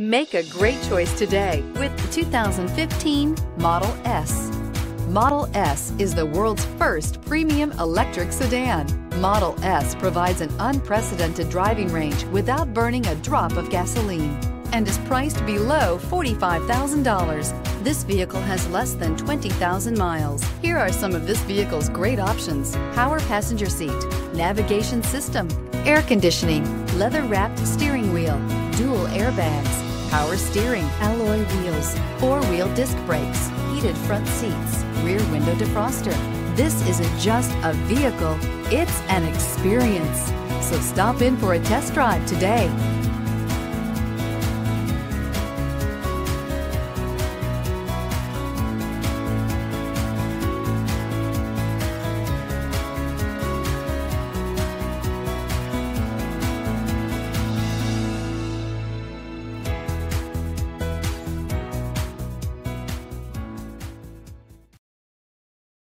Make a great choice today with the 2015 Model S. Model S is the world's first premium electric sedan. Model S provides an unprecedented driving range without burning a drop of gasoline and is priced below $45,000. This vehicle has less than 20,000 miles. Here are some of this vehicle's great options. Power passenger seat, navigation system, air conditioning, leather-wrapped steering wheel, dual airbags, power steering, alloy wheels, four-wheel disc brakes, heated front seats, rear window defroster. This isn't just a vehicle, it's an experience. So stop in for a test drive today.